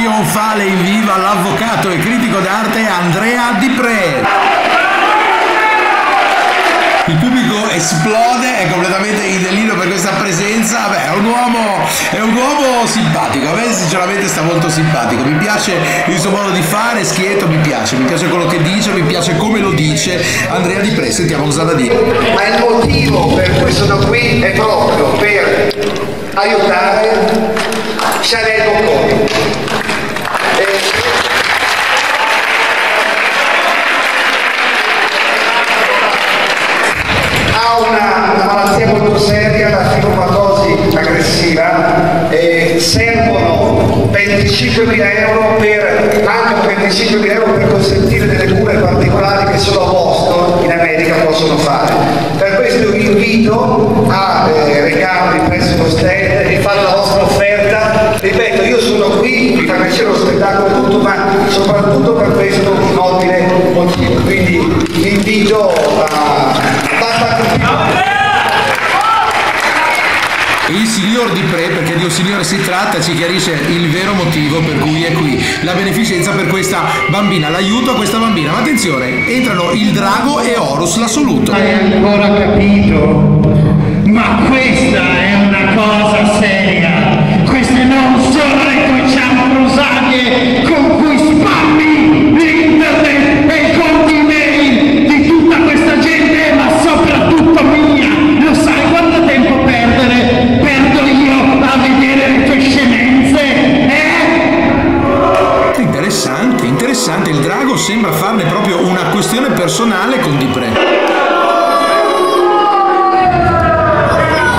trionfale in viva l'avvocato e critico d'arte Andrea Di Pre. Il pubblico esplode, è completamente in delirio per questa presenza. Beh, è un uomo, è un uomo simpatico, a me sinceramente sta molto simpatico. Mi piace il suo modo di fare, schietto, mi piace, mi piace quello che dice, mi piace come lo dice. Andrea Di Pre, sentiamo cosa da dire. Ma il motivo per cui sono qui è proprio per aiutare Chanel Bocconi 25.000 euro per, mancano 25.000 euro per consentire delle cure particolari che solo a Boston, in America, possono fare. Per questo vi invito a eh, recarvi presso lo stand e fare la vostra offerta. Ripeto, io sono qui, mi fa piacere lo spettacolo tutto, ma soprattutto per questo nobile motivo. Quindi vi invito a... Basta Il signor Di Pre, perché di un signore si tratta, ci chiarisce il vero motivo per cui è qui. La beneficenza per questa bambina, l'aiuto a questa bambina. Ma attenzione, entrano il drago e Horus l'assoluto. hai ancora questione personale con Di Pre.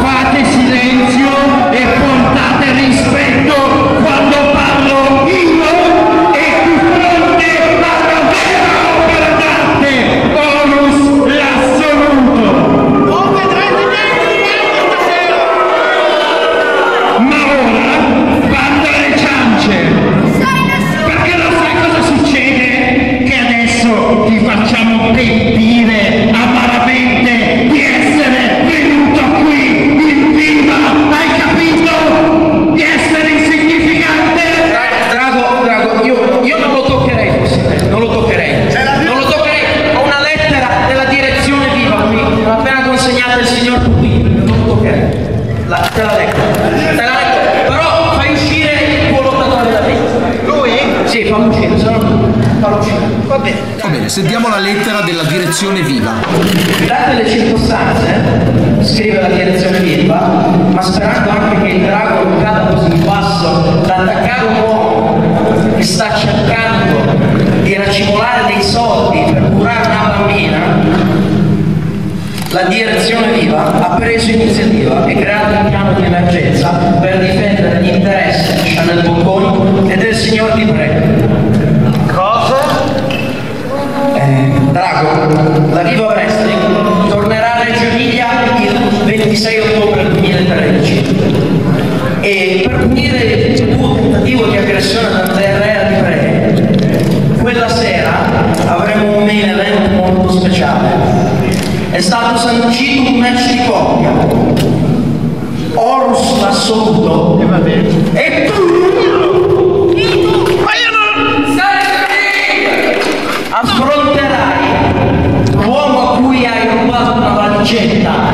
Fate silenzio e portate rispetto io, io non lo toccherei forse, non lo toccherei. Non lo toccherei. Ho una lettera della direzione viva qui, mi ha appena consegnata il signor Pupino, non lo toccherei. La, te la leggo. Te la leggo. Però fai uscire il tuo lottatore da lì. Lui? Sì, fallo uscire, se no fallo uscire. Va bene. Va bene, sentiamo la lettera della direzione viva. Date le circostanze, scrive la direzione viva, ma sperando anche che il drago non cada così in basso da attaccare un uomo che sta cercando di racimolare dei soldi per curare una bambina, la direzione viva ha preso iniziativa e creato un piano di emergenza per difendere gli interessi di Chanel Bocconi e del signor Di Pre. Cosa? Eh, Drago, la Viva Wrestling tornerà a Reggio Emilia il 26 ottobre 2013 e per punire il tuo tentativo di aggressione ad Andrea Di Pre, quella sera avremo un main event molto speciale. È stato sancito un match di coppia. Horus l'assoluto e tu ma io non affronterai l'uomo a cui hai rubato una valigetta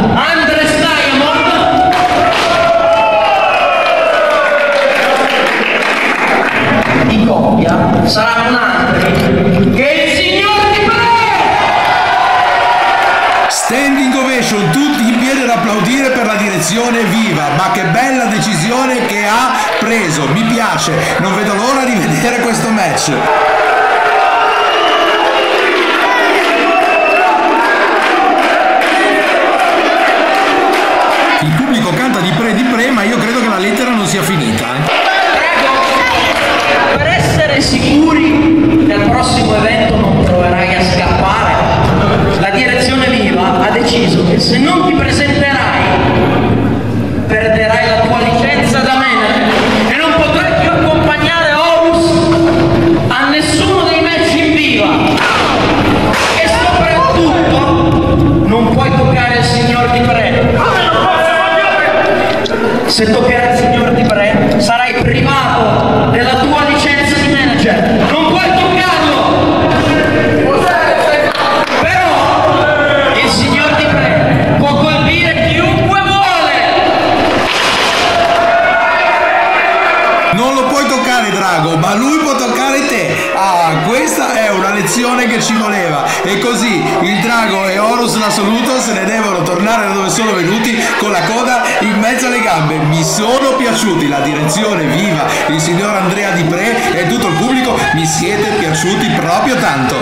Standing ovation, tutti in piedi ad applaudire per la direzione viva. Ma che bella decisione che ha preso, mi piace, non vedo l'ora di vedere questo match. Il pubblico canta di pre di pre, ma io credo che la lettera non sia finita. eh. Se toccherai lui può toccare te. Ah, questa è una lezione che ci voleva. E così il drago e Horus la saluto, se ne devono tornare da dove sono venuti con la coda in mezzo alle gambe. Mi sono piaciuti la direzione viva, il signor Andrea Di Pre e tutto il pubblico. Mi siete piaciuti proprio tanto.